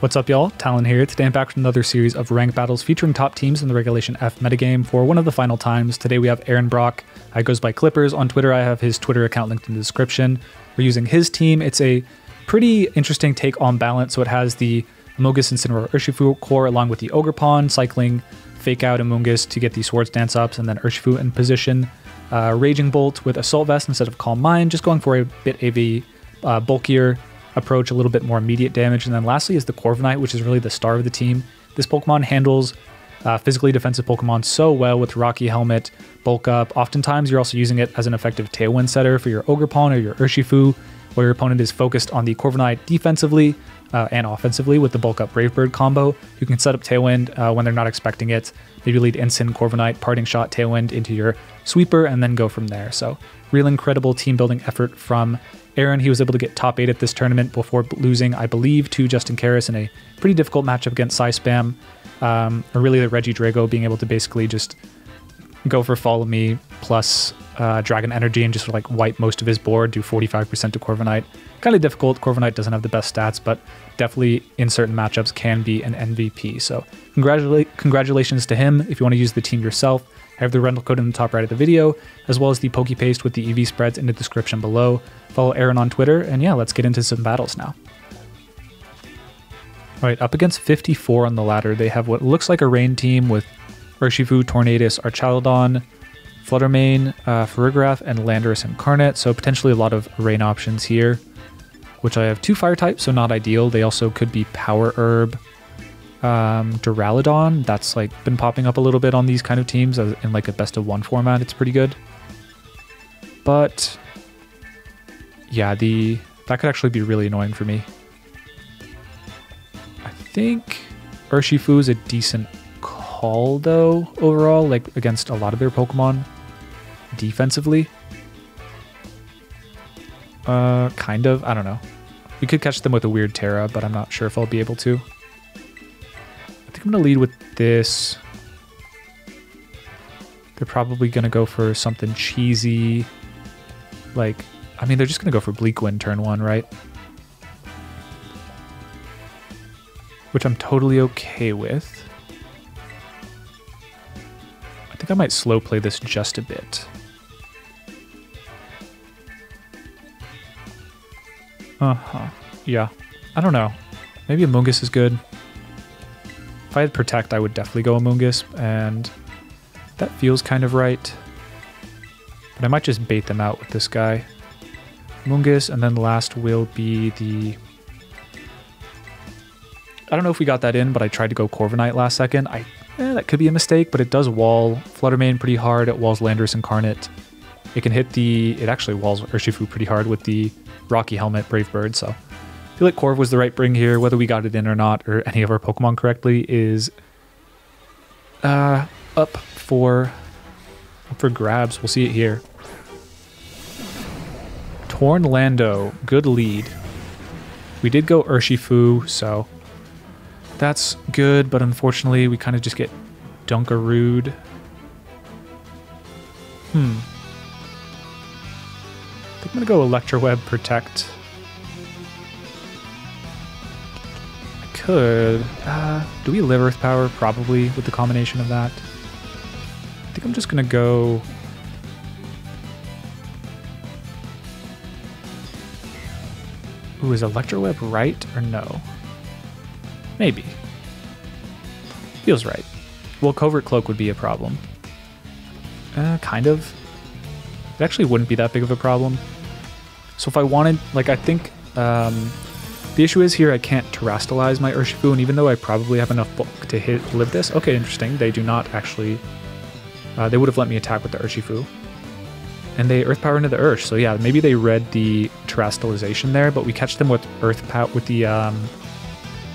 What's up, y'all? Talon here. Today I'm back with another series of ranked battles featuring top teams in the Regulation F metagame for one of the final times. Today we have Aaron Brok. I goes by Clipperz. On Twitter, I have his Twitter account linked in the description. We're using his team. It's a pretty interesting take on balance. So it has the Amoonguss Incineroar Urshifu core along with the Ogerpon, cycling Fake Out Amoonguss to get the Swords Dance ups, and then Urshifu in position. Uh, Raging Bolt with Assault Vest instead of Calm Mind, just going for a bit of a uh, bulkier approach, a little bit more immediate damage. And then lastly is the Corviknight, which is really the star of the team. This Pokemon handles uh, physically defensive Pokemon so well with Rocky Helmet, Bulk Up. Oftentimes, you're also using it as an effective Tailwind setter for your Ogerpon or your Urshifu, where your opponent is focused on the Corviknight defensively uh, and offensively with the Bulk Up Brave Bird combo. You can set up Tailwind uh, when they're not expecting it. Maybe lead Ensign, Corviknight, Parting Shot, Tailwind into your Sweeper, and then go from there. So, real incredible team building effort from Aaron, he was able to get top eight at this tournament before losing, I believe, to Justin Karras in a pretty difficult matchup against Psyspam. Um, or really the Regidrago being able to basically just go for Follow Me plus uh, Dragon Energy and just like wipe most of his board, do 45% to Corviknight. Kind of difficult. Corviknight doesn't have the best stats, but definitely in certain matchups can be an MVP. So congratula- congratulations to him. If you want to use the team yourself, I have the rental code in the top right of the video, as well as the Pokepaste with the EV spreads in the description below. Follow Aaron on Twitter, and yeah, let's get into some battles now. All right, up against 54 on the ladder, they have what looks like a rain team with Urshifu, Tornadus, Archaludon, Fluttermane, uh, Farigiraf, and Landorus Incarnate, so potentially a lot of rain options here, which I have two fire types, so not ideal. They also could be Power Herb, um, Duraludon. That's like been popping up a little bit on these kind of teams in like a best of one format. It's pretty good. But yeah, the that could actually be really annoying for me. I think Urshifu is a decent call though overall, like against a lot of their Pokemon defensively. Uh, kind of. I don't know. We could catch them with a weird Tera, but I'm not sure if I'll be able to. Think I'm going to lead with this. They're probably going to go for something cheesy. Like, I mean, they're just going to go for Bleak Wind turn one, right? Which I'm totally okay with. I think I might slow play this just a bit. Uh-huh. Yeah. I don't know. Maybe Amoonguss is good. If I had Protect, I would definitely go Amoonguss, and that feels kind of right. But I might just bait them out with this guy. Amoonguss, and then last will be the... I don't know if we got that in, but I tried to go Corviknight last second. I eh, That could be a mistake, but it does wall Fluttermane pretty hard. It walls Landorus Incarnate. It can hit the... It actually walls Urshifu pretty hard with the Rocky Helmet Brave Bird, so feel like Corv was the right bring here. Whether we got it in or not, or any of our Pokemon correctly, is uh, up for up for grabs. We'll see it here. Torn Lando, good lead. We did go Urshifu, so that's good, but unfortunately we kind of just get Dunkarood. Hmm. I think I'm gonna go Electroweb Protect. Could. Uh, do we live Earth Power? Probably with the combination of that. I think I'm just going to go... Ooh, is Electroweb right or no? Maybe. Feels right. Well, Covert Cloak would be a problem. Uh, kind of. It actually wouldn't be that big of a problem. So if I wanted, like, I think um, the issue is here I can't terastallize my Urshifu, and even though I probably have enough bulk to hit live this, okay, interesting, they do not actually, uh, they would have let me attack with the Urshifu. And they Earth Power into the Ursh, so yeah, maybe they read the terastallization there, but we catch them with Earth Power, with the um,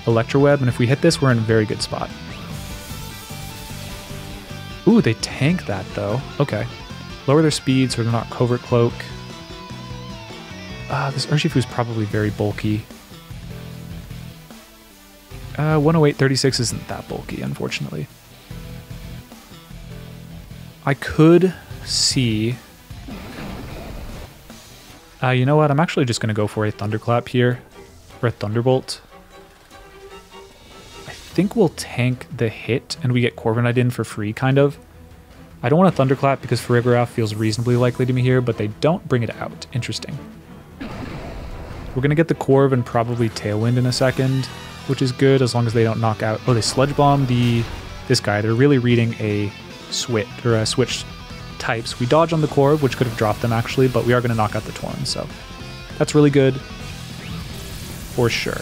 Electroweb, and if we hit this, we're in a very good spot. Ooh, they tank that though. Okay. Lower their speed so they're not Covert Cloak. Uh, this Urshifu is probably very bulky. Uh, 108.36 isn't that bulky, unfortunately. I could see... Uh, you know what? I'm actually just going to go for a Thunderclap here. Or a Thunderbolt. I think we'll tank the hit and we get Corviknight in for free, kind of. I don't want a Thunderclap because Farigiraf feels reasonably likely to me here, but they don't bring it out. Interesting. We're going to get the Corv and probably Tailwind in a second, which is good as long as they don't knock out... Oh, they Sludge Bomb the this guy. They're really reading a switch, or a switch types. We dodge on the Corv, which could have dropped them actually, but we are going to knock out the Torn, so that's really good for sure.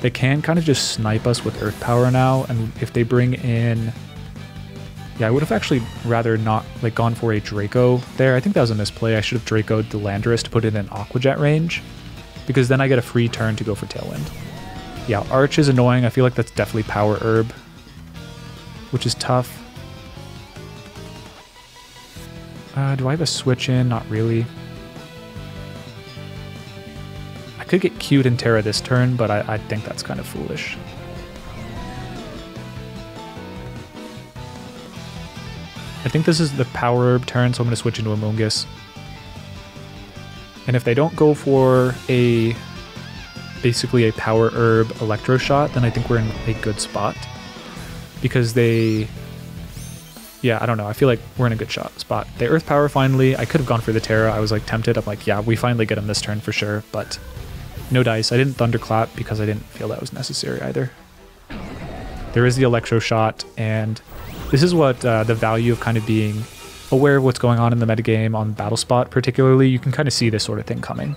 They can kind of just snipe us with Earth Power now, and if they bring in... Yeah, I would have actually rather not like gone for a Draco there. I think that was a misplay. I should have Dracoed the Landorus to put it in Aqua Jet range, because then I get a free turn to go for Tailwind. Yeah, Arch is annoying. I feel like that's definitely Power Herb, which is tough. Uh, do I have a switch in? Not really. I could get cute and Tera this turn, but I, I think that's kind of foolish. I think this is the Power Herb turn, so I'm going to switch into Amoonguss. And if they don't go for a basically a Power Herb Electro Shot, then I think we're in a good spot. Because they yeah, I don't know. I feel like we're in a good shot spot. They Earth Power finally. I could have gone for the Tera. I was like tempted. I'm like, yeah, we finally get him this turn for sure. But no dice. I didn't Thunderclap because I didn't feel that was necessary either. There is the Electro Shot, and this is what uh, the value of kind of being aware of what's going on in the metagame on Battle Spot particularly. You can kind of see this sort of thing coming.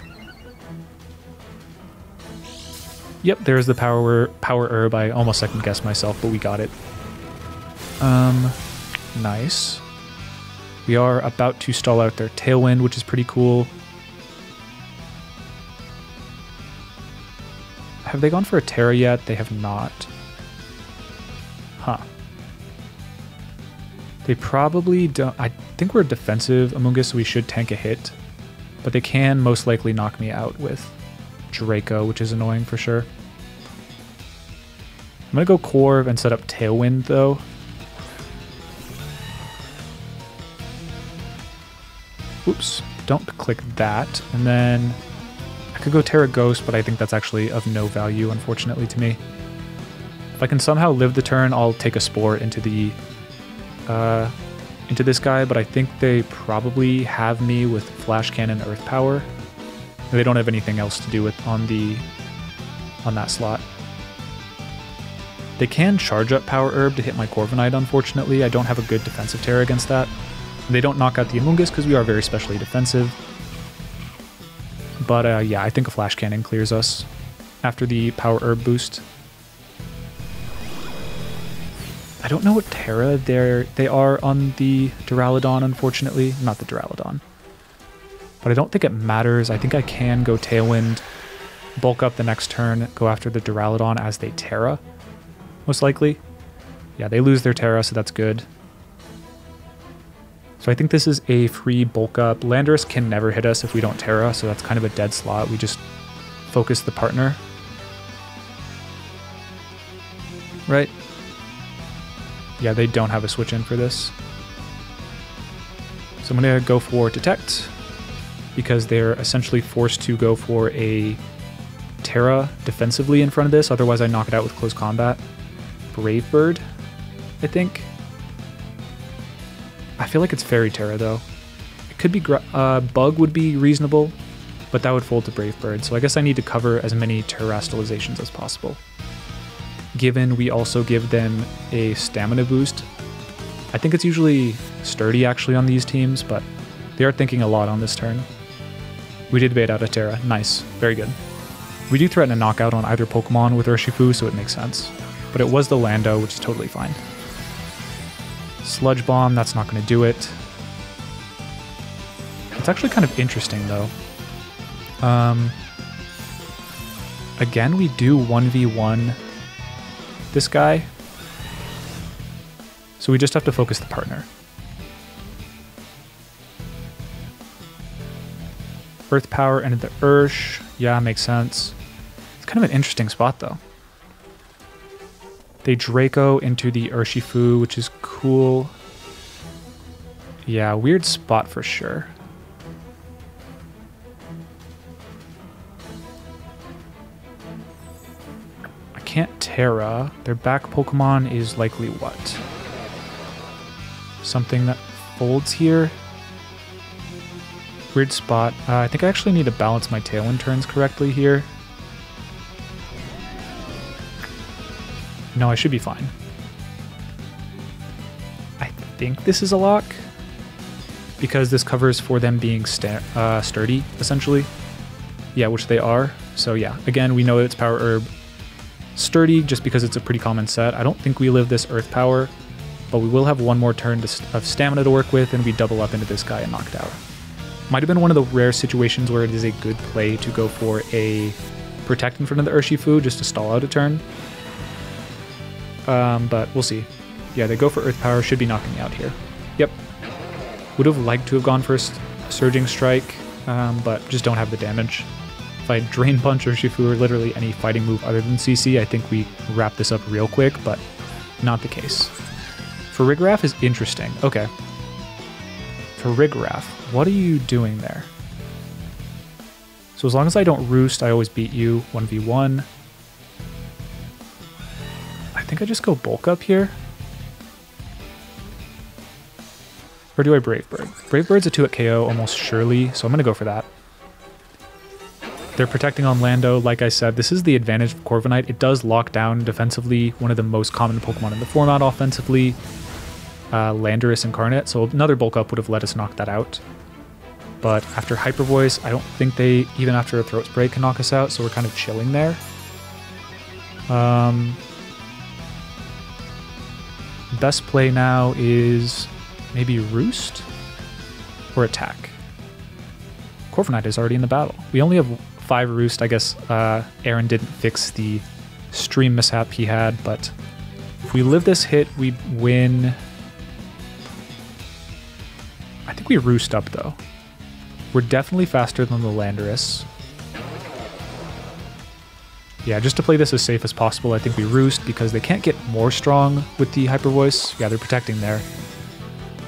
Yep, there's the power power herb. I almost second guessed myself, but we got it. Um, Nice. We are about to stall out their Tailwind, which is pretty cool. Have they gone for a Tera yet? They have not. They probably don't... I think we're defensive Amoonguss, so we should tank a hit. But they can most likely knock me out with Draco, which is annoying for sure. I'm to go Corv and set up Tailwind, though. Oops, don't click that. And then I could go Tera Ghost, but I think that's actually of no value, unfortunately, to me. If I can somehow live the turn, I'll take a Spore into the uh, into this guy, but I think they probably have me with Flash Cannon Earth Power. They don't have anything else to do with on the on that slot. They can charge up Power Herb to hit my Corviknight, unfortunately. I don't have a good defensive tear against that. They don't knock out the Amoonguss because we are very specially defensive. But uh, yeah, I think a Flash Cannon clears us after the Power Herb boost. I don't know what Tera they're, they are on the Duraludon, unfortunately. Not the Duraludon. But I don't think it matters. I think I can go Tailwind, bulk up the next turn, go after the Duraludon as they Tera, most likely. Yeah, they lose their Tera, so that's good. So I think this is a free bulk up. Landorus can never hit us if we don't Tera, so that's kind of a dead slot. We just focus the partner. Right? Yeah, they don't have a switch in for this. So I'm going to go for Detect, because they're essentially forced to go for a Tera defensively in front of this, otherwise I knock it out with close combat. Brave Bird, I think. I feel like it's Fairy Terra though. It could be uh, Bug would be reasonable, but that would fold to Brave Bird. So I guess I need to cover as many Terastallizations as possible. Given we also give them a stamina boost. I think it's usually sturdy actually on these teams, but they are thinking a lot on this turn. We did bait out a Tera. Nice. Very good. We do threaten a knockout on either Pokemon with Urshifu, so it makes sense. But it was the Lando, which is totally fine. Sludge Bomb, that's not going to do it. It's actually kind of interesting, though. Um, again, we do 1v1 this guy. So we just have to focus the partner. Earth Power and the Ursh. Yeah, makes sense. It's kind of an interesting spot, though. They Draco into the Urshifu, which is cool. Yeah, weird spot for sure. I can't Tera. Their back Pokemon is likely what? Something that folds here? Weird spot. Uh, I think I actually need to balance my Tailwind turns correctly here. No, I should be fine. I think this is a lock because this covers for them being uh, sturdy, essentially. Yeah, which they are. So yeah, again, we know it's Power Herb. Sturdy, just because it's a pretty common set. I don't think we live this Earth Power, but we will have one more turn to, of stamina to work with, and we double up into this guy and knocked out. Might have been one of the rare situations where it is a good play to go for a Protect in front of the Urshifu just to stall out a turn. Um, but we'll see. Yeah, they go for Earth Power, should be knocking me out here. Yep. Would have liked to have gone for Surging Strike, um, but just don't have the damage. If I Drain Punch Urshifu or literally any fighting move other than CC, I think we wrap this up real quick, but not the case. for Farigiraf is interesting. Okay. for Farigiraf, what are you doing there? So as long as I don't roost, I always beat you 1v1. I think I just go bulk up here. Or do I Brave Bird? Brave Bird's a 2 at KO almost surely, so I'm going to go for that. They're protecting on Lando. Like I said, this is the advantage of Corviknight. It does lock down defensively, one of the most common Pokemon in the format offensively. Uh, Landorus Incarnate, so another bulk up would have let us knock that out. But after Hyper Voice, I don't think they, even after a Throat Spray, can knock us out, so we're kind of chilling there. Um, best play now is maybe Roost or Attack. Corviknight is already in the battle. We only have five Roost. I guess uh, Aaron didn't fix the stream mishap he had, but if we live this hit, we win. I think we Roost up, though. We're definitely faster than the Landorus. Yeah, just to play this as safe as possible, I think we Roost because they can't get more strong with the Hyper Voice. Yeah, they're protecting there.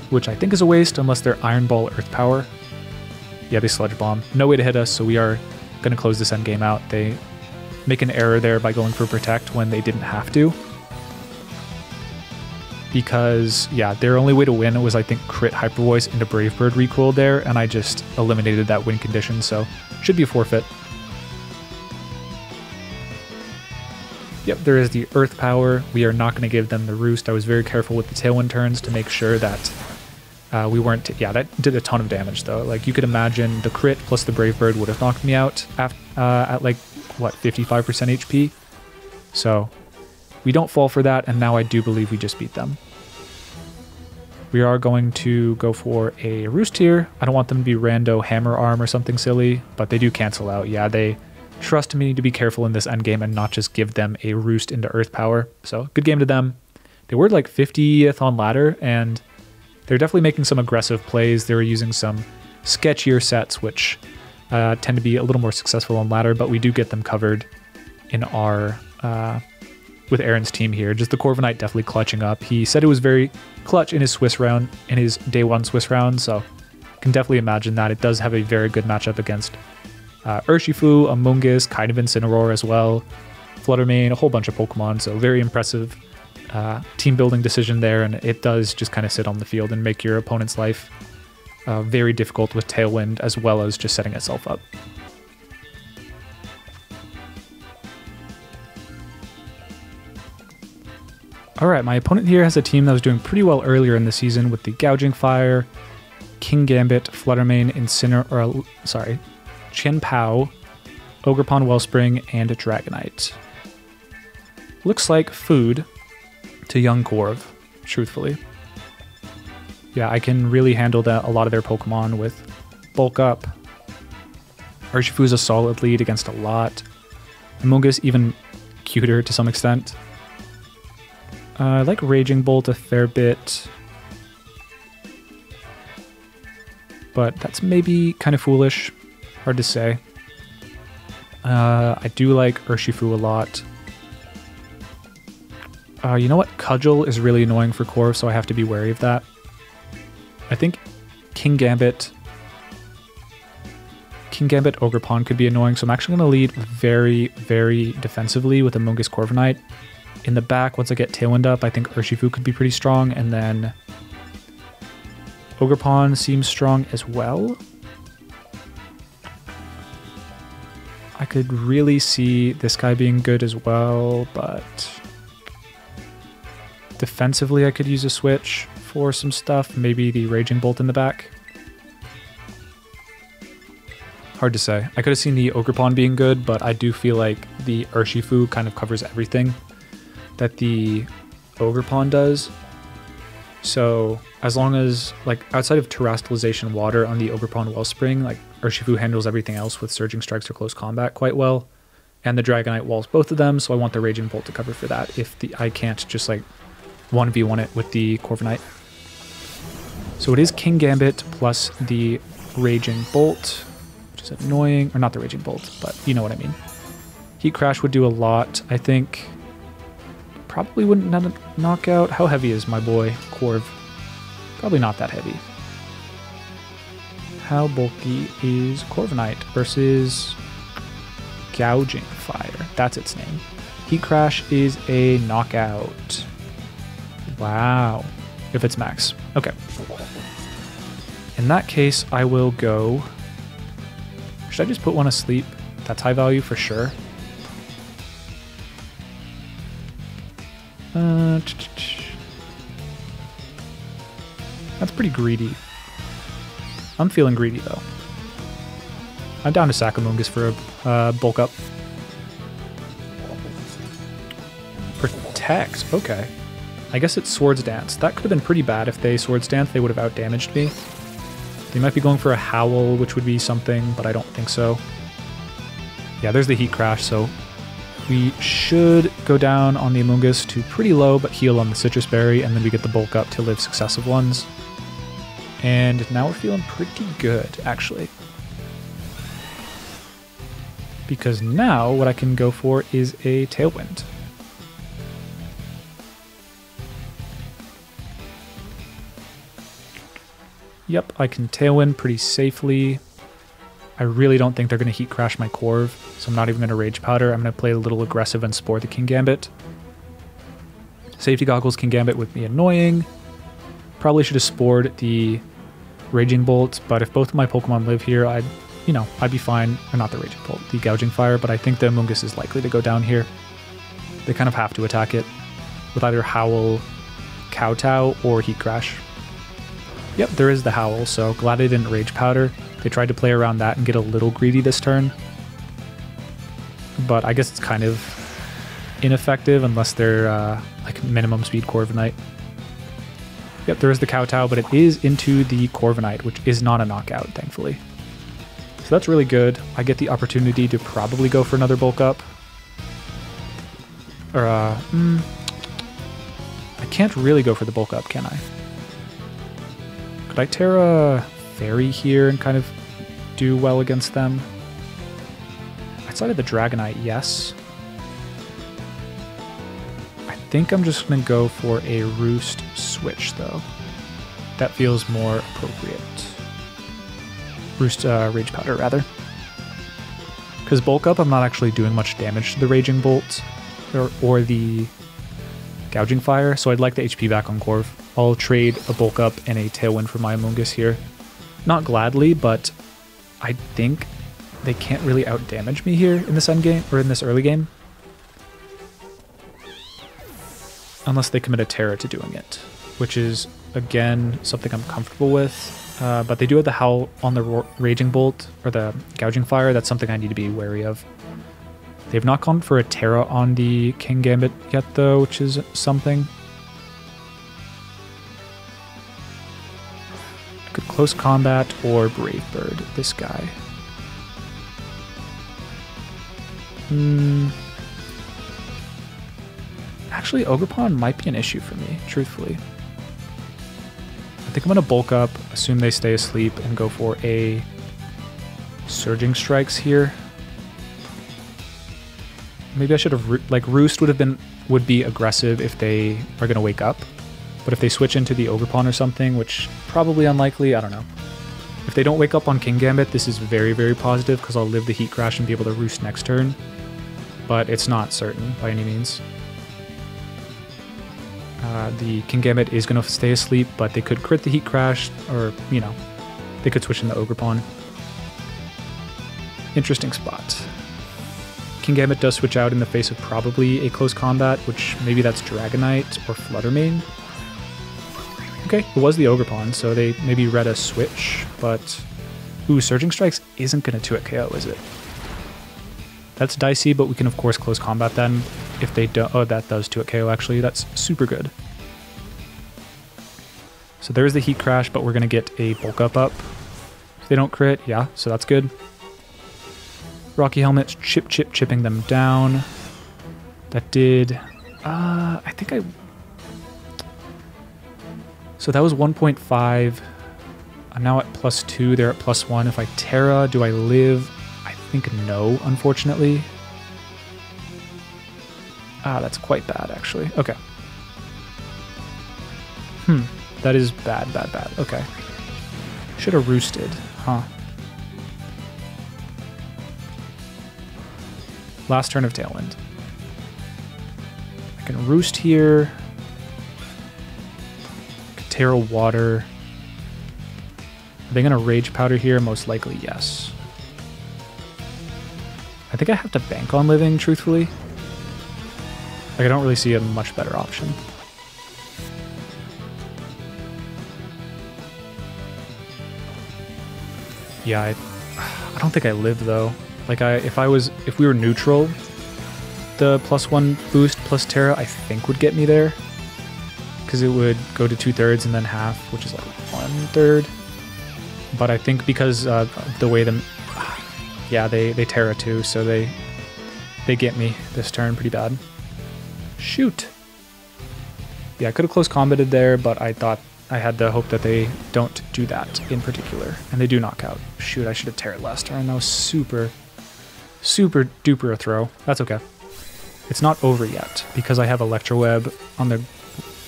Which I think is a waste unless they're Iron Ball Earth Power. Yeah, they Sludge Bomb. No way to hit us, so we are going to close this endgame out. They make an error there by going for Protect when they didn't have to. Because, yeah, their only way to win was, I think, crit Hyper Voice into Brave Bird recoil there, and I just eliminated that win condition, so should be a forfeit. Yep, there is the Earth Power. We are not going to give them the Roost. I was very careful with the Tailwind turns to make sure that uh, we weren't, yeah, that did a ton of damage though. Like you could imagine the crit plus the Brave Bird would have knocked me out at, uh, at like, what, 55% HP? So we don't fall for that, and now I do believe we just beat them. We are going to go for a Roost here. I don't want them to be rando Hammer Arm or something silly, but they do cancel out. Yeah, they trust me to be careful in this endgame and not just give them a Roost into Earth Power. So good game to them. They were like 50th on ladder, and they're definitely making some aggressive plays. They're using some sketchier sets, which uh, tend to be a little more successful on ladder, but we do get them covered in our uh, with Aaron's team here. Just the Corviknight definitely clutching up. He said it was very clutch in his Swiss round, in his day one Swiss round, so can definitely imagine that. It does have a very good matchup against uh, Urshifu, Amoonguss, kind of Incineroar as well, Flutter Mane, a whole bunch of Pokemon, so very impressive uh, team building decision there, and it does just kind of sit on the field and make your opponent's life uh, very difficult with Tailwind as well as just setting itself up. Alright, my opponent here has a team that was doing pretty well earlier in the season with the Gouging Fire, Kingambit, Fluttermane, Inciner, or sorry, Chien-Pao, Ogerpon Wellspring, and Dragonite. Looks like food to young Corv, truthfully. Yeah, I can really handle that a lot of their Pokemon with bulk up. Urshifu's a solid lead against a lot. Amoonguss even cuter to some extent. Uh, I like Raging Bolt a fair bit. But that's maybe kind of foolish. Hard to say. Uh, I do like Urshifu a lot. Uh, you know what? Cudgel is really annoying for Corv, so I have to be wary of that. I think Kingambit... King Gambit Ogerpon could be annoying, so I'm actually going to lead very, very defensively with Amoonguss Corviknight. In the back, once I get Tailwind up, I think Urshifu could be pretty strong, and then Ogerpon seems strong as well. I could really see this guy being good as well, but defensively I could use a switch for some stuff. Maybe the Raging Bolt in the back. Hard to say. I could have seen the Ogerpon being good, but I do feel like the Urshifu kind of covers everything that the Ogerpon does. So as long as, like, outside of Terastallization Water on the Ogerpon Wellspring, like, Urshifu handles everything else with Surging Strikes or Close Combat quite well. And the Dragonite walls both of them, so I want the Raging Bolt to cover for that if the I can't just, like, 1v1 it with the Corviknight. So it is Kingambit plus the Raging Bolt, which is annoying. Or not the Raging Bolt, but you know what I mean. Heat Crash would do a lot. I think probably wouldn't knock out. How heavy is my boy, Corv? Probably not that heavy. How bulky is Corviknight versus Gouging Fire? That's its name. Heat Crash is a knockout. Wow. If it's max. Okay. In that case, I will go... Should I just put one asleep? That's high value for sure. Uh, that's pretty greedy. I'm feeling greedy though. I'm down to Sakamungus for a uh, bulk up. Protect. Okay. I guess it's Swords Dance. That could have been pretty bad if they Swords Dance. They would have outdamaged me. They might be going for a Howl, which would be something, but I don't think so. Yeah, there's the Heat Crash, so we should go down on the Amoonguss to pretty low, but heal on the Citrus Berry, and then we get the bulk up to live successive ones. And now we're feeling pretty good, actually. Because now what I can go for is a Tailwind. Yep, I can Tailwind pretty safely. I really don't think they're going to Heat Crash my Corv, so I'm not even going to Rage Powder. I'm going to play a little aggressive and Spore the Kingambit. Safety Goggles Kingambit would be annoying. Probably should have Spored the Raging Bolt, but if both of my Pokemon live here, I'd, you know, I'd be fine. Or not the Raging Bolt, the Gouging Fire, but I think the Amoonguss is likely to go down here. They kind of have to attack it with either Howl, Kowtow, or Heat Crash. Yep, there is the Howl, so glad I didn't Rage Powder. They tried to play around that and get a little greedy this turn. But I guess it's kind of ineffective unless they're uh, like minimum speed Corviknight. Yep, there is the Kowtow, but it is into the Corviknight, which is not a knockout, thankfully. So that's really good. I get the opportunity to probably go for another bulk up. Or, uh, mm, I can't really go for the bulk up, can I? Could I Tera Fairy here and kind of do well against them. Outside of the Dragonite, yes. I think I'm just going to go for a Roost switch, though. That feels more appropriate. Roost uh, Rage Powder, rather. Because Bulk Up, I'm not actually doing much damage to the Raging Bolt or, or the Gouging Fire, so I'd like the HP back on Corv. I'll trade a Bulk Up and a Tailwind for my Amoonguss here. Not gladly, but I think they can't really out damage me here in this end game or in this early game. Unless they commit a Tera to doing it, which is again something I'm comfortable with. Uh, but they do have the Howl on the Raging Bolt or the Gouging Fire. That's something I need to be wary of. They've not gone for a Tera on the Kingambit yet, though, which is something. Close combat or Brave Bird this guy. Hmm. Actually, Ogerpon might be an issue for me, truthfully. I think I'm going to bulk up, assume they stay asleep, and go for a Surging Strikes here. Maybe I should have, like, Roost would have been, would be aggressive if they are going to wake up. But if they switch into the Ogerpon or something, which probably unlikely, I don't know. If they don't wake up on Kingambit, this is very, very positive because I'll live the Heat Crash and be able to roost next turn. But it's not certain by any means. Uh, the Kingambit is going to stay asleep, but they could crit the Heat Crash, or, you know, they could switch in the Ogerpon. Interesting spot. Kingambit does switch out in the face of probably a close combat, which maybe that's Dragonite or Fluttermane. Okay, it was the Ogerpon, so they maybe read a switch, but... Ooh, Surging Strikes isn't going to 2-hit KO, is it? That's dicey, but we can of course close combat then. If they don't... Oh, that does 2-hit KO actually. That's super good. So there's the Heat Crash, but we're going to get a Bulk Up up. If they don't crit, yeah, so that's good. Rocky Helmet's chip chip chipping them down. That did... Uh, I think I so that was 1.5. I'm now at plus 2. They're at plus 1. If I Tera, do I live? I think no, unfortunately. Ah, that's quite bad, actually. Okay. Hmm. That is bad, bad, bad. Okay. Should have roosted, huh? Last turn of Tailwind. I can roost here. Tera Water. Are they going to Rage Powder here? Most likely, yes. I think I have to bank on living, truthfully. Like, I don't really see a much better option. Yeah, I, I don't think I live, though. Like, I if I was... If we were neutral, the plus one boost plus Tera, I think would get me there because it would go to two thirds and then half, which is like one third. But I think because uh, the way them, yeah, they they Tera too, so they they get me this turn pretty bad. Shoot. Yeah, I could have close combated there, but I thought I had the hope that they don't do that in particular, and they do knock out. Shoot, I should have Tera last turn. That was super, super duper a throw. That's okay. It's not over yet because I have Electroweb on the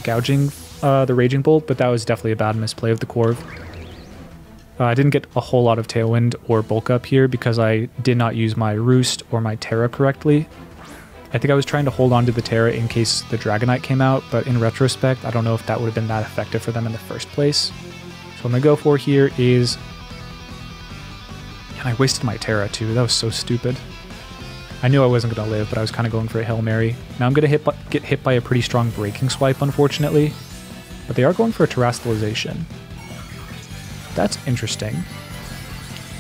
gouging uh, the Raging Bolt, but that was definitely a bad misplay of the Corv. Uh, I didn't get a whole lot of Tailwind or Bulk Up here because I did not use my Roost or my Tera correctly. I think I was trying to hold on to the Tera in case the Dragonite came out, but in retrospect, I don't know if that would have been that effective for them in the first place. So what I'm going to go for here is... And I wasted my Tera too, that was so stupid. I knew I wasn't going to live, but I was kind of going for a Hail Mary. Now I'm going to get hit by a pretty strong breaking swipe, unfortunately. But they are going for a Terastallization. That's interesting.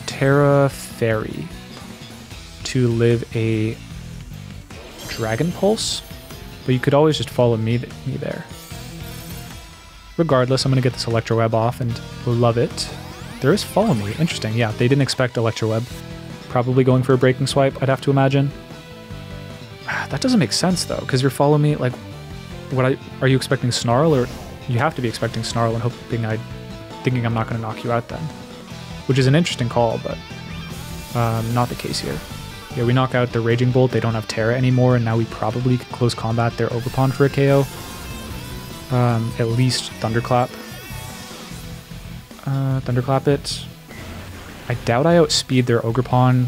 Tera Fairy to live a Dragon Pulse, but you could always just follow me, th me there. Regardless, I'm going to get this Electroweb off and love it. There is Follow Me. Interesting. Yeah, they didn't expect Electroweb. Probably going for a breaking swipe, I'd have to imagine. That doesn't make sense though, because you're following me like what I are you expecting snarl or you have to be expecting snarl and hoping I thinking I'm not gonna knock you out then. Which is an interesting call, but um, not the case here. Yeah, we knock out the Raging Bolt, they don't have Tera anymore, and now we probably close combat their Pawn for a KO. Um, at least Thunderclap. Uh, Thunderclap it. I doubt I outspeed their Ogerpon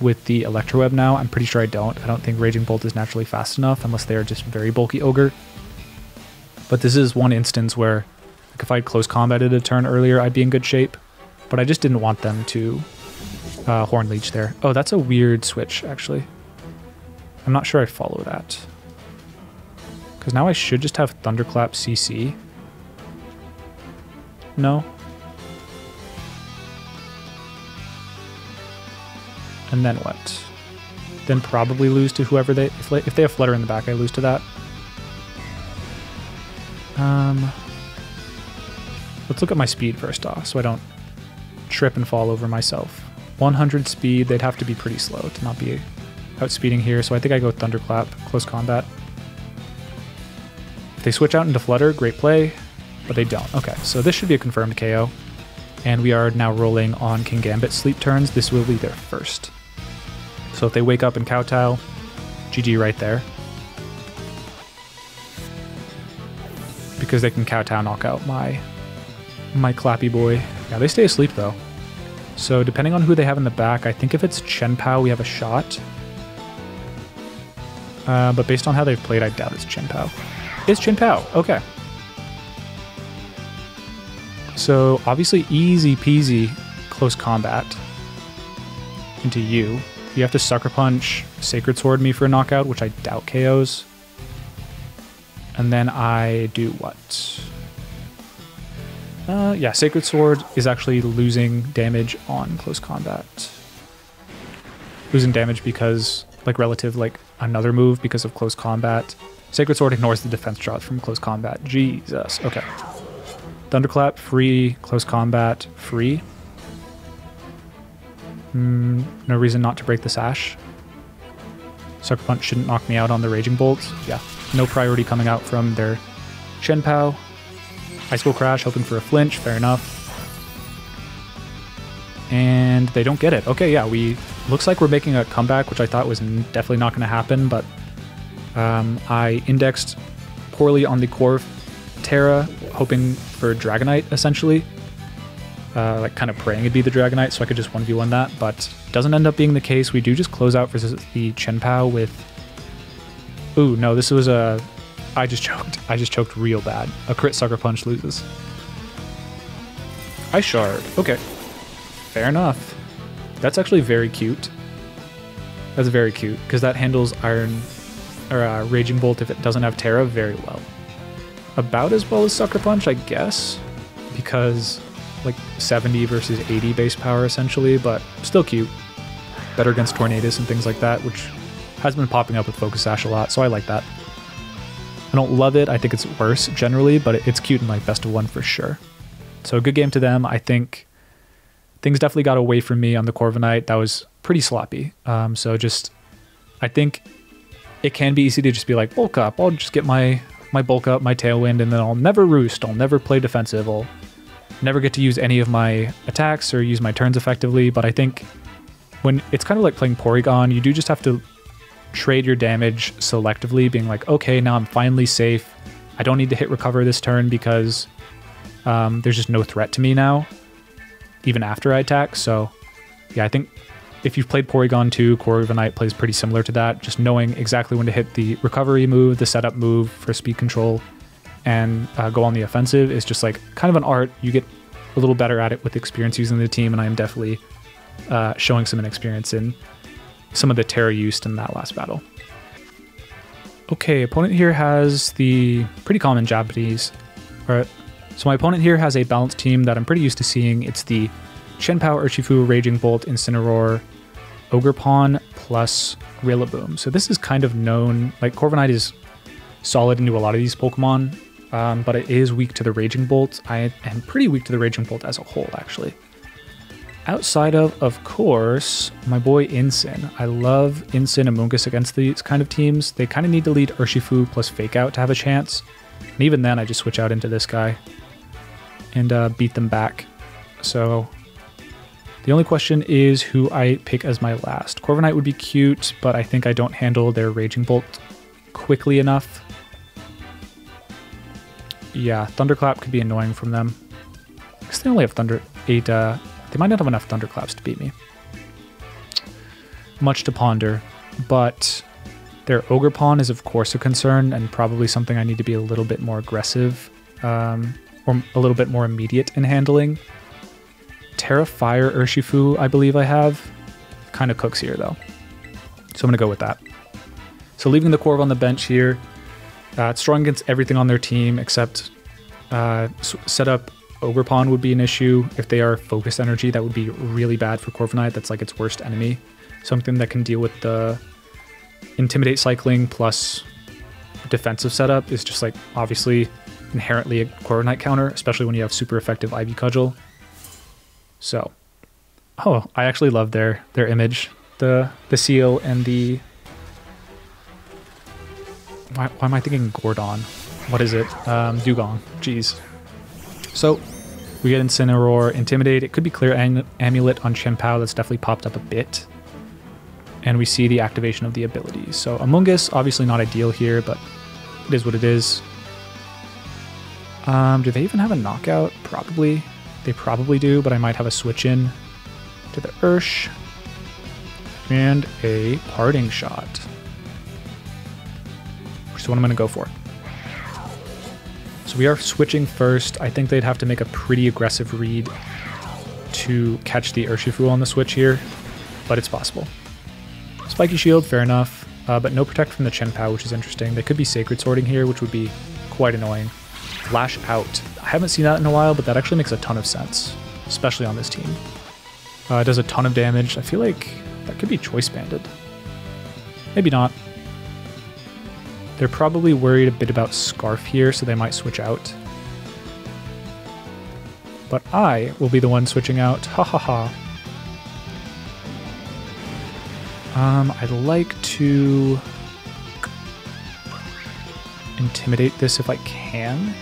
with the Electroweb now. I'm pretty sure I don't. I don't think Raging Bolt is naturally fast enough unless they're just very bulky Ogre. But this is one instance where like if I had close combated a turn earlier, I'd be in good shape. But I just didn't want them to uh, Horn Leech there. Oh, that's a weird switch, actually. I'm not sure I follow that. Because now I should just have Thunderclap CC. No? And then what? Then probably lose to whoever they... If, if they have Flutter in the back, I lose to that. Um, let's look at my speed first off, so I don't trip and fall over myself. 100 speed, they'd have to be pretty slow to not be outspeeding here, so I think I go Thunderclap, close combat. If they switch out into Flutter, great play, but they don't. Okay, so this should be a confirmed KO. And we are now rolling on Kingambit sleep turns. This will be their first. So if they wake up and kowtow, GG right there. Because they can kowtow knock out my my clappy boy Yeah, they stay asleep though. So depending on who they have in the back, I think if it's Chien-Pao, we have a shot. Uh, but based on how they've played, I doubt it's Chien-Pao. It's Chien-Pao. Okay. So obviously easy peasy close combat into you. You have to Sucker Punch Sacred Sword me for a knockout, which I doubt KOs. And then I do what? Uh, yeah, Sacred Sword is actually losing damage on close combat. Losing damage because, like, relative, like, another move because of close combat. Sacred Sword ignores the defense drop from close combat. Jesus. Okay. Thunderclap, free. Close combat, free. Mm, no reason not to break the sash. Sucker Punch shouldn't knock me out on the Raging Bolt. Yeah, no priority coming out from their Chien-Pao. Icicle Crash, hoping for a flinch, fair enough. And they don't get it. Okay, yeah, we looks like we're making a comeback, which I thought was definitely not going to happen, but um, I indexed poorly on the core Tera, hoping for Dragonite, essentially uh, like kind of praying it'd be the Dragonite so I could just 1v1 that, but doesn't end up being the case. We do just close out versus the Chien-Pao with... Ooh, no, this was a... I just choked. I just choked real bad. A crit Sucker Punch loses. Ice Shard. Okay. Fair enough. That's actually very cute. That's very cute, because that handles Iron... or uh, Raging Bolt if it doesn't have Tera very well. About as well as Sucker Punch, I guess, because like 70 versus 80 base power essentially, but still cute. Better against Tornadus and things like that, which has been popping up with Focus Sash a lot, so I like that. I don't love it, I think it's worse generally, but it's cute in like best of one for sure. So good game to them. I think things definitely got away from me on the Corviknight. That was pretty sloppy. Um, so just, I think it can be easy to just be like, bulk up. I'll just get my, my bulk up, my tailwind, and then I'll never roost. I'll never play defensive. I'll never get to use any of my attacks or use my turns effectively, but I think when it's kind of like playing Porygon, you do just have to trade your damage selectively, being like, okay, now I'm finally safe. I don't need to hit recover this turn because um, there's just no threat to me now, even after I attack. So, yeah, I think if you've played Porygon 2, Corviknight plays pretty similar to that, just knowing exactly when to hit the recovery move, the setup move for speed control, and uh, go on the offensive is just like kind of an art. You get a little better at it with experience using the team, and I am definitely uh, showing some inexperience in some of the Tera used in that last battle. Okay, opponent here has the pretty common Japanese. Alright, so my opponent here has a balanced team that I'm pretty used to seeing. It's the Chien-Pao Urshifu Raging Bolt Incineroar Ogerpon, plus Rillaboom. So this is kind of known, like Corviknight is solid into a lot of these Pokemon um, but it is weak to the Raging Bolt. I am pretty weak to the Raging Bolt as a whole, actually. Outside of, of course, my boy Insin. I love Insin and Mungus against these kind of teams. They kind of need to lead Urshifu plus Fake Out to have a chance. And even then, I just switch out into this guy and uh, beat them back. So the only question is who I pick as my last. Corviknight would be cute, but I think I don't handle their Raging Bolt quickly enough yeah, Thunderclap could be annoying from them. Because they only have Thunder 8, uh, they might not have enough Thunderclaps to beat me. Much to ponder, but their Ogerpon is of course a concern and probably something I need to be a little bit more aggressive um, or a little bit more immediate in handling. Tera Fire Urshifu, I believe I have. Kind of cooks here though. So I'm going to go with that. So leaving the Corv on the bench here, uh, strong against everything on their team except uh, setup Ogerpon would be an issue. If they are focused energy, that would be really bad for Corviknight. That's like its worst enemy. Something that can deal with the Intimidate cycling plus defensive setup is just like obviously inherently a Corviknight counter, especially when you have super effective Ivy Cudgel. So, oh, I actually love their their image, the the seal and the why, why am I thinking Gordon? What is it? Um, Dewgong. Jeez. So we get Incineroar, Intimidate. It could be Clear Am Amulet on Chien-Pao. That's definitely popped up a bit. And we see the activation of the abilities. So Amoonguss, obviously not ideal here, but it is what it is. Um, do they even have a knockout? Probably. They probably do, but I might have a switch in to the Ursh. And a parting shot. Is what I'm going to go for. So we are switching first. I think they'd have to make a pretty aggressive read to catch the Urshifu on the switch here, but it's possible. Spiky Shield, fair enough, uh, but no Protect from the Chien-Pao, which is interesting. They could be Sacred Swording here, which would be quite annoying. Lash Out. I haven't seen that in a while, but that actually makes a ton of sense, especially on this team. Uh, it does a ton of damage. I feel like that could be Choice Banded. Maybe not. They're probably worried a bit about Scarf here, so they might switch out. But I will be the one switching out. Ha ha ha. Um, I'd like to intimidate this if I can.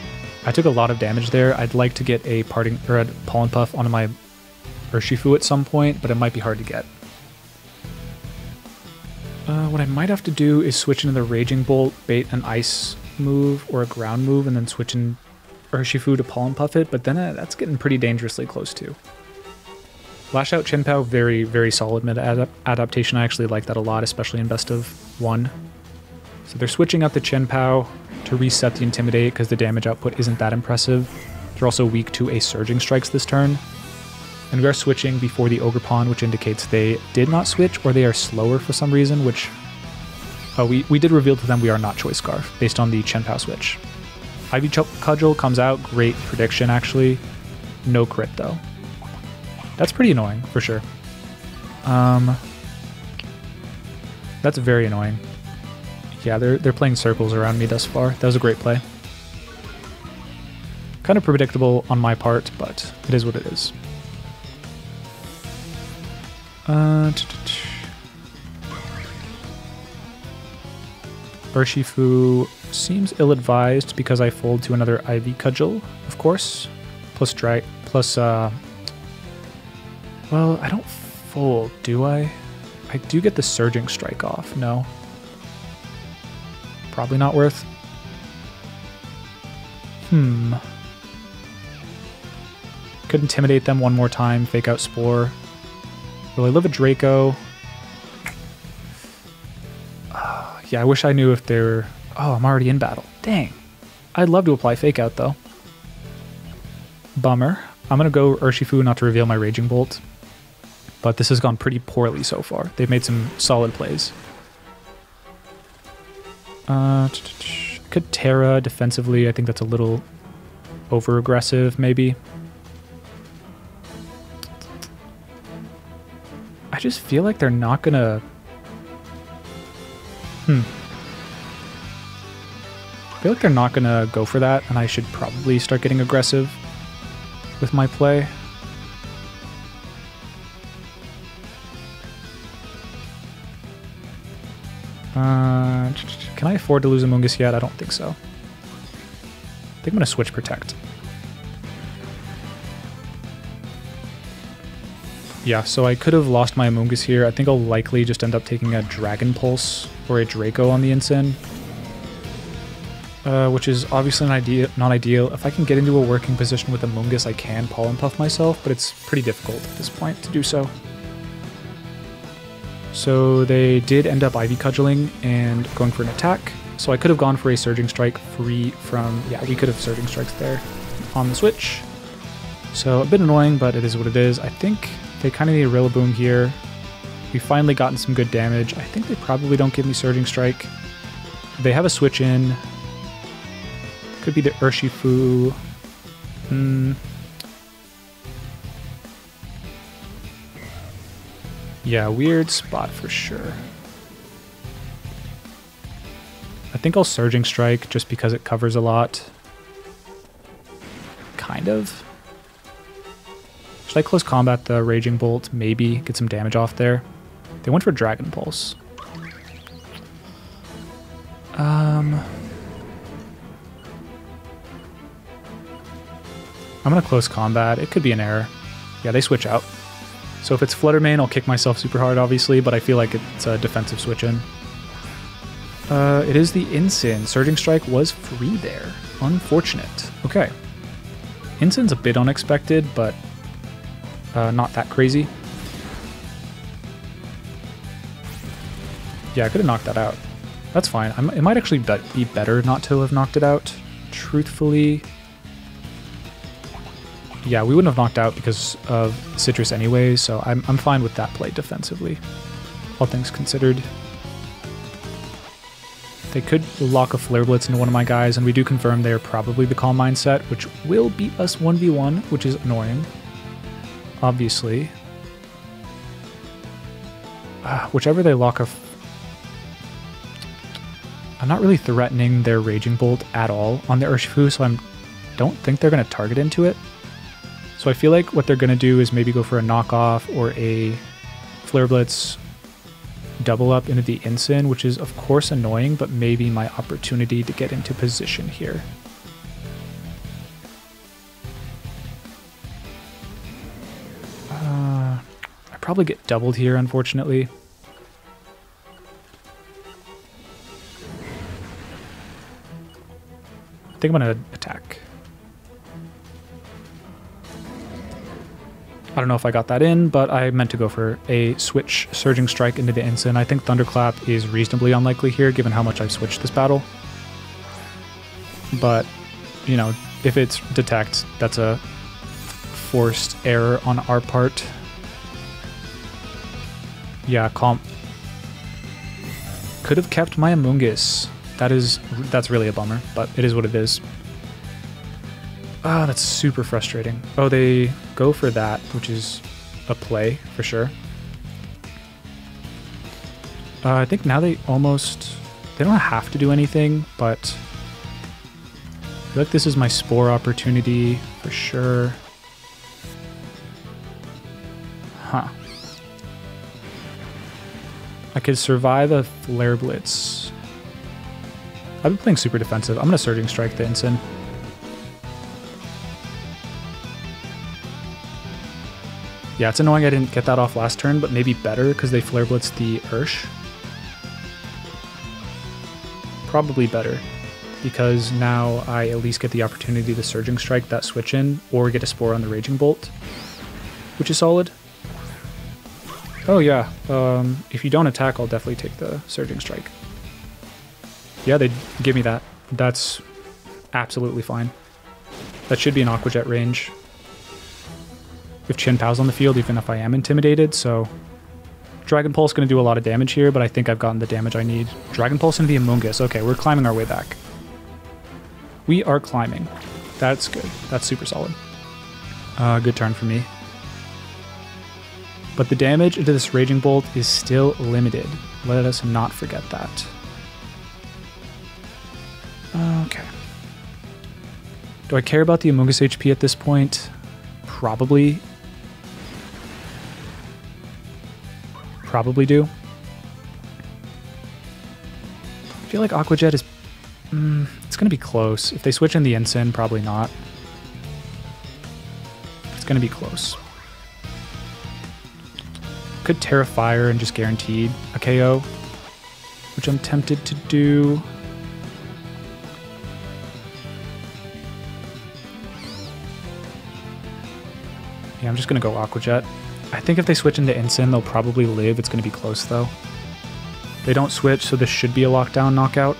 I took a lot of damage there. I'd like to get a parting or a pollen puff onto my Urshifu at some point, but it might be hard to get. What I might have to do is switch into the Raging Bolt, bait an ice move or a ground move, and then switch in Urshifu to Pollen Puff it, but then uh, that's getting pretty dangerously close too. Lash Out Chien-Pao, very, very solid -adap adaptation. I actually like that a lot, especially in best of one. So they're switching out the Chien-Pao to reset the Intimidate because the damage output isn't that impressive. They're also weak to a Surging Strikes this turn. And we are switching before the Ogerpon, which indicates they did not switch or they are slower for some reason, which uh, we, we did reveal to them we are not Choice Scarf based on the Chien-Pao switch. Ivy Cudgel comes out, great prediction actually. No crit though. That's pretty annoying for sure. Um, that's very annoying. Yeah, they're they're playing circles around me thus far. That was a great play. Kind of predictable on my part, but it is what it is. Uh, Urshifu seems ill-advised because I fold to another Ivy Cudgel, of course. Plus drag, plus, uh... Well, I don't fold, do I? I do get the Surging Strike off, no. Probably not worth. Hmm. Could intimidate them one more time, fake out Spore. Will I live a Draco? Yeah, I wish I knew if they're... Oh, I'm already in battle. Dang. I'd love to apply Fake Out, though. Bummer. I'm going to go Urshifu not to reveal my Raging Bolt. But this has gone pretty poorly so far. They've made some solid plays. Uh, could Tera defensively. I think that's a little over-aggressive, maybe. I just feel like they're not going to... Hmm. I feel like they're not going to go for that, and I should probably start getting aggressive with my play. Uh, can I afford to lose Amoonguss yet? I don't think so. I think I'm going to switch Protect. Yeah, so I could have lost my Amoonguss here. I think I'll likely just end up taking a Dragon Pulse or a Draco on the Incin uh, which is obviously not, idea not ideal. If I can get into a working position with Amoonguss, I can Pollen Puff myself, but it's pretty difficult at this point to do so. So they did end up Ivy Cudgeling and going for an attack. So I could have gone for a Surging Strike free from... Yeah, we could have Surging Strikes there on the switch. So a bit annoying, but it is what it is. I think they kind of need a Rillaboom here. We finally gotten some good damage. I think they probably don't give me Surging Strike. They have a switch in. Could be the Urshifu. Hmm. Yeah, weird spot for sure. I think I'll Surging Strike just because it covers a lot. Kind of. Should I close combat the Raging Bolt? Maybe get some damage off there. They went for Dragon Pulse. Um... I'm to close combat. It could be an error. Yeah, they switch out. So if it's Flutter Mane, I'll kick myself super hard, obviously, but I feel like it's a defensive switch in. Uh, it is the Incin. Surging Strike was free there. Unfortunate. Okay. Incin's a bit unexpected, but uh, not that crazy. Yeah, I could have knocked that out. That's fine. I'm, it might actually be better not to have knocked it out. Truthfully, yeah, we wouldn't have knocked out because of Sitrus anyway, so I'm, I'm fine with that play defensively, all things considered. They could lock a Flare Blitz into one of my guys, and we do confirm they're probably the Calm Mindset, which will beat us 1v1, which is annoying. Obviously. Uh, whichever they lock a... I'm not really threatening their Raging Bolt at all on the Urshifu, so I don't think they're going to target into it. So I feel like what they're going to do is maybe go for a knockoff or a Flare Blitz double up into the Incin, which is of course annoying, but maybe my opportunity to get into position here. Uh, I probably get doubled here, unfortunately. Think I'm going to attack. I don't know if I got that in, but I meant to go for a switch Surging Strike into the Incin. I think Thunderclap is reasonably unlikely here, given how much I've switched this battle. But, you know, if it's Detect, that's a forced error on our part. Yeah, comp. Could have kept my Amoonguss. That is, that's really a bummer, but it is what it is. Ah, oh, that's super frustrating. Oh, they go for that, which is a play for sure. Uh, I think now they almost... They don't have to do anything, but... I feel like this is my Spore opportunity for sure. Huh. I could survive a Flare Blitz. I've been playing super defensive. I'm going to Surging Strike the Incin. Yeah, it's annoying I didn't get that off last turn, but maybe better because they Flare Blitz the Ursh. Probably better because now I at least get the opportunity to Surging Strike that switch in or get a Spore on the Raging Bolt, which is solid. Oh yeah, um, if you don't attack, I'll definitely take the Surging Strike. Yeah, they give me that. That's absolutely fine. That should be an Aqua Jet range if Chien-Pao's on the field, even if I am intimidated, so... Dragon Pulse going to do a lot of damage here, but I think I've gotten the damage I need. Dragon Pulse the Amoonguss. Okay, we're climbing our way back. We are climbing. That's good. That's super solid. Uh, good turn for me. But the damage into this Raging Bolt is still limited. Let us not forget that. Okay. Do I care about the Amoonguss HP at this point? Probably. probably do. I feel like Aqua Jet is... Mm, it's going to be close. If they switch in the Incin, probably not. It's going to be close. Could Tera Fire and just guaranteed a KO, which I'm tempted to do. Yeah, I'm just to go Aqua Jet. I think if they switch into Incin, they'll probably live. It's to be close, though. They don't switch, so this should be a lockdown knockout.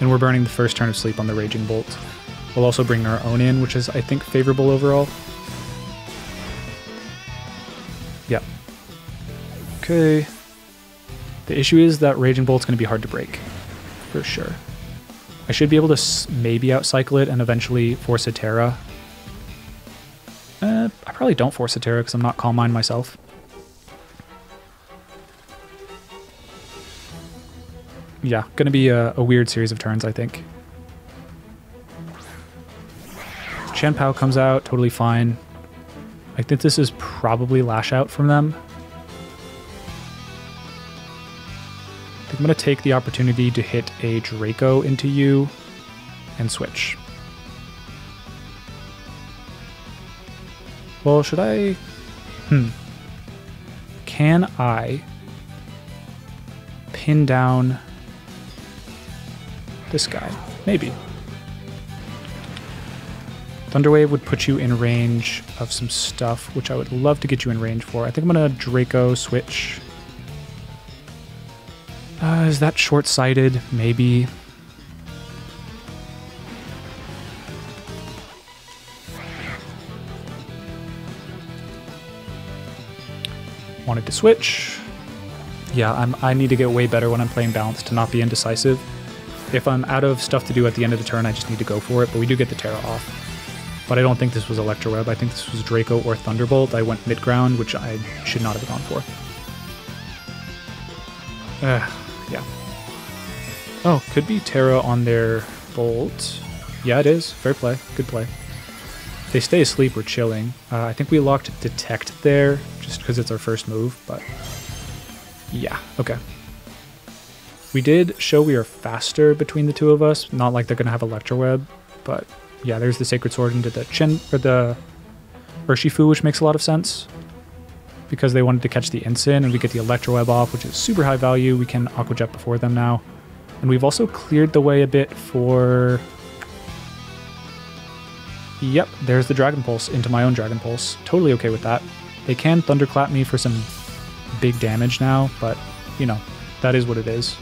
And we're burning the first turn of sleep on the Raging Bolt. We'll also bring our own in, which is, I think, favorable overall. Yep. Okay. The issue is that Raging Bolt's going to be hard to break. For sure. I should be able to maybe outcycle it and eventually force a I probably don't force a Tera because I'm not Calm Mind myself. Yeah, gonna be a, a weird series of turns, I think. Chien-Pao comes out, totally fine. I think this is probably Lash Out from them. I think I'm going to take the opportunity to hit a Draco into you and switch. Well, should I... Hmm. Can I pin down this guy? Maybe. Thunderwave would put you in range of some stuff, which I would love to get you in range for. I think I'm going to Draco switch. Uh, is that short-sighted? Maybe. Wanted to switch. Yeah, I'm, I need to get way better when I'm playing balance to not be indecisive. If I'm out of stuff to do at the end of the turn, I just need to go for it, but we do get the Tera off. But I don't think this was Electroweb. I think this was Draco or Thunderbolt. I went mid-ground, which I should not have gone for. Uh, yeah. Oh, could be Tera on their Bolt. Yeah, it is. Fair play. Good play. They stay asleep, we're chilling. Uh, I think we locked Detect there, just because it's our first move, but... Yeah, okay. We did show we are faster between the two of us. Not like they're going to have Electroweb, but yeah, there's the Sacred Sword into the Chin or the Urshifu, which makes a lot of sense because they wanted to catch the Incin, and we get the Electroweb off, which is super high value. We can Aqua Jet before them now. And we've also cleared the way a bit for... Yep, there's the Dragon Pulse into my own Dragon Pulse. Totally okay with that. They can Thunderclap me for some big damage now, but, you know, that is what it is.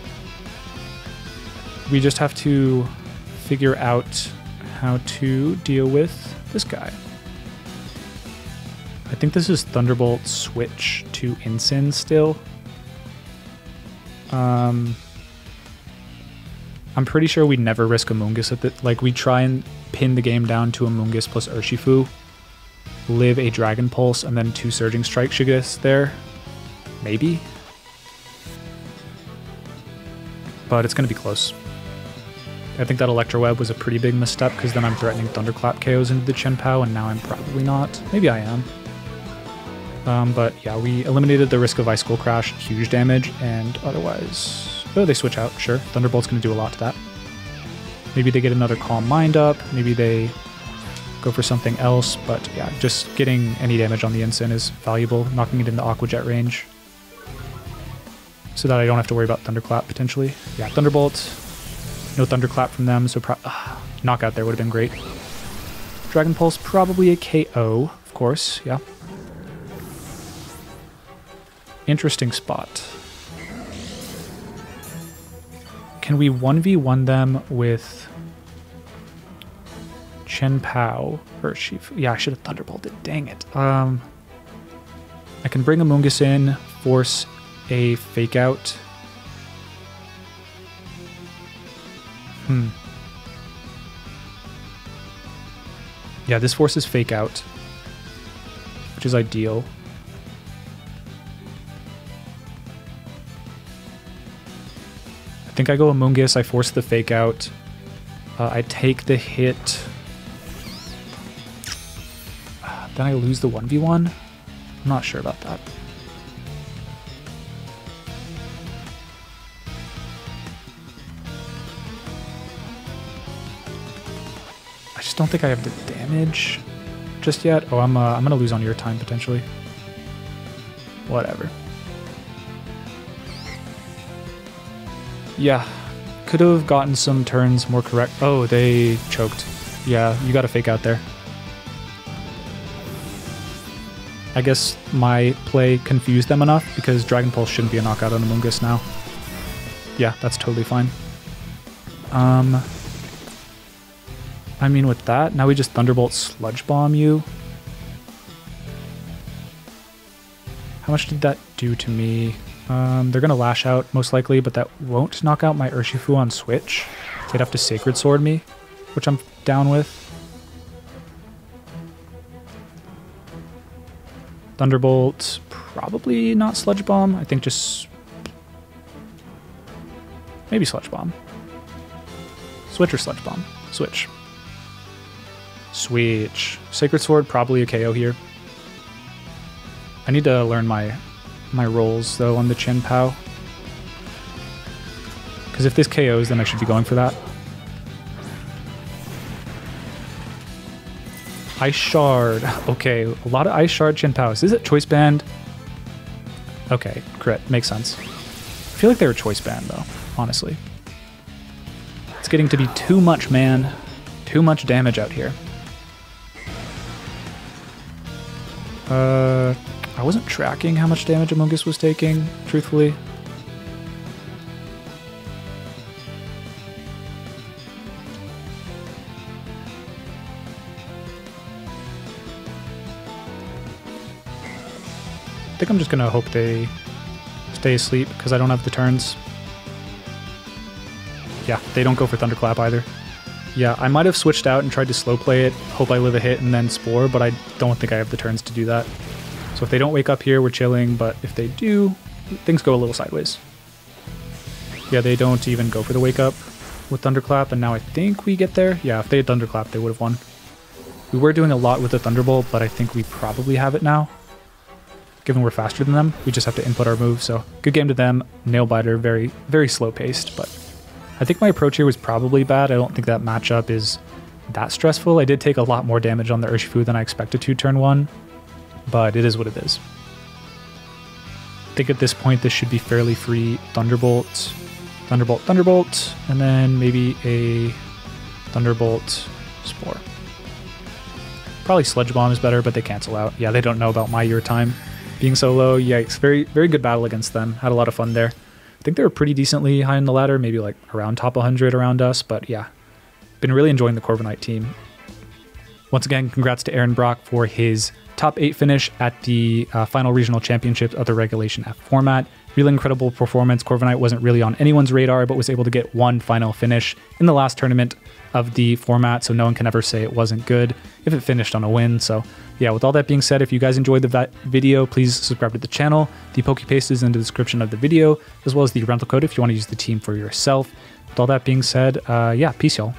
We just have to figure out how to deal with this guy. I think this is Thunderbolt switch to Incin still. Um, I'm pretty sure we never risk Amoonguss at the like we try and pin the game down to Amoonguss plus Urshifu, live a Dragon Pulse, and then two Surging Strike should get us there. Maybe. But it's gonna be close. I think that Electroweb was a pretty big misstep because then I'm threatening Thunderclap KOs into the Chien-Pao and now I'm probably not. Maybe I am. Um, but yeah, we eliminated the risk of Icicle Crash, huge damage, and otherwise... Oh, they switch out, sure. Thunderbolt's going to do a lot to that. Maybe they get another Calm Mind up, maybe they go for something else, but yeah, just getting any damage on the Incin is valuable, knocking it into Aqua Jet range. So that I don't have to worry about Thunderclap, potentially. Yeah, Thunderbolt, no Thunderclap from them, so uh, knockout there would have been great. Dragon Pulse, probably a KO, of course, yeah. Interesting spot. Can we 1v1 them with Chien-Pao or Shifu? Yeah, I should have Thunderbolted. Dang it. Um, I can bring Amoonguss in, force a Fake Out Hmm. Yeah, this forces fake out, which is ideal. I think I go Amoonguss, I force the fake out. Uh, I take the hit. Then I lose the 1v1? I'm not sure about that. I just don't think I have the damage just yet. Oh, I'm, uh, I'm to lose on your time, potentially. Whatever. Yeah, could have gotten some turns more correct. Oh, they choked. Yeah, you got a fake out there. I guess my play confused them enough because Dragon Pulse shouldn't be a knockout on Amoonguss now. Yeah, that's totally fine. Um, I mean, with that, now we just Thunderbolt Sludge Bomb you. How much did that do to me? Um, they're going to Lash Out, most likely, but that won't knock out my Urshifu on Switch. They'd have to Sacred Sword me, which I'm down with. Thunderbolt, probably not Sludge Bomb. I think just... Maybe Sludge Bomb. Switch or Sludge Bomb? Switch. Switch. Sacred Sword, probably a KO here. I need to learn my my rolls, though, on the Chien-Pao. Because if this KOs, then I should be going for that. Ice Shard. Okay, a lot of Ice Shard Chien-Paos. Is it Choice Band? Okay, crit. Makes sense. I feel like they were Choice Band, though, honestly. It's getting to be too much, man. Too much damage out here. Uh, I wasn't tracking how much damage Amogus was taking, truthfully. Think I'm just gonna hope they stay asleep because I don't have the turns. Yeah, they don't go for Thunderclap either. Yeah, I might have switched out and tried to slow play it, hope I live a hit and then Spore, but I don't think I have the turns to do that. So if they don't wake up here, we're chilling, but if they do, things go a little sideways. Yeah, they don't even go for the wake up with Thunderclap, and now I think we get there. Yeah, if they had Thunderclap, they would have won. We were doing a lot with the Thunderbolt, but I think we probably have it now. Given we're faster than them, we just have to input our move, so good game to them. Nailbiter, very, very slow paced, but I think my approach here was probably bad. I don't think that matchup is that stressful. I did take a lot more damage on the Urshifu than I expected to turn one, but it is what it is. I think at this point this should be fairly free. Thunderbolt, Thunderbolt, Thunderbolt, and then maybe a Thunderbolt Spore. Probably Sludge Bomb is better, but they cancel out. Yeah, they don't know about my year time being so low. Yikes. Very, very good battle against them. Had a lot of fun there. I think they were pretty decently high in the ladder, maybe like around top 100 around us, but yeah. Been really enjoying the Corviknight team. Once again, congrats to Aaron Brok for his top 8 finish at the uh, final regional championships of the Regulation F format. Really incredible performance. Corviknight wasn't really on anyone's radar, but was able to get one final finish in the last tournament of the format, so no one can ever say it wasn't good if it finished on a win. So, yeah, with all that being said, if you guys enjoyed the video, please subscribe to the channel. The Pokepaste is in the description of the video, as well as the rental code if you want to use the team for yourself. With all that being said, uh, yeah, peace, y'all.